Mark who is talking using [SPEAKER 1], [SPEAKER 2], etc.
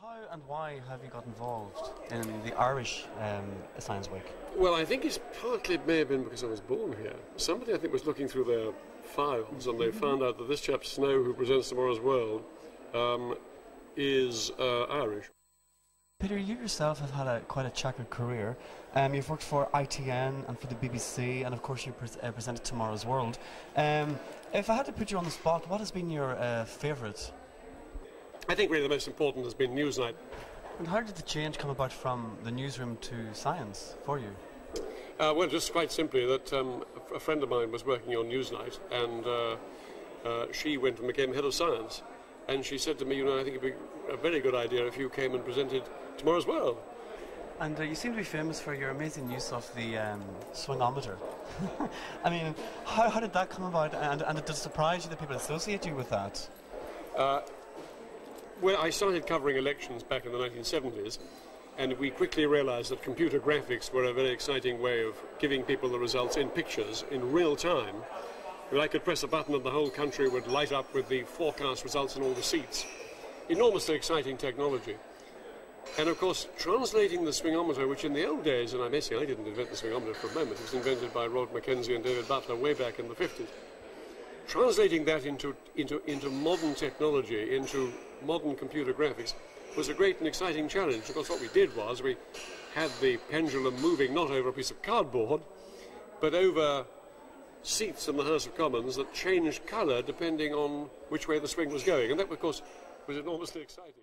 [SPEAKER 1] How and why have you got involved in the Irish um, Science Week?
[SPEAKER 2] Well, I think it's partly it may have been because I was born here. Somebody I think was looking through their files and they found out that this chap Snow, who presents Tomorrow's World, um, is uh, Irish.
[SPEAKER 1] Peter, you yourself have had a, quite a checkered career. Um, you've worked for ITN and for the BBC, and of course you pre- uh, presented Tomorrow's World. Um, if I had to put you on the spot, what has been your uh, favourite?
[SPEAKER 2] I think really the most important has been Newsnight.
[SPEAKER 1] And how did the change come about from the newsroom to science for you?
[SPEAKER 2] Uh, well, just quite simply that um, a, friend of mine was working on Newsnight, and uh, uh, she went and became head of science. And she said to me, you know, I think it'd be a very good idea if you came and presented Tomorrow's World.
[SPEAKER 1] And uh, you seem to be famous for your amazing use of the um, swingometer. I mean, how, how did that come about? And, and did it surprise you that people associate you with that?
[SPEAKER 2] Well, I started covering elections back in the 1970s, and we quickly realized that computer graphics were a very exciting way of giving people the results in pictures in real time. I could press a button and the whole country would light up with the forecast results in all the seats. Enormously exciting technology. And of course, translating the swingometer, which in the old days, and I may say I didn't invent the swingometer for a moment, it was invented by Rod McKenzie and David Butler way back in the 50s. Translating that into, into, into modern technology, into modern computer graphics, was a great and exciting challenge. because what we did was we had the pendulum moving not over a piece of cardboard, but over seats in the House of Commons that changed colour depending on which way the swing was going. And that, of course, was enormously exciting.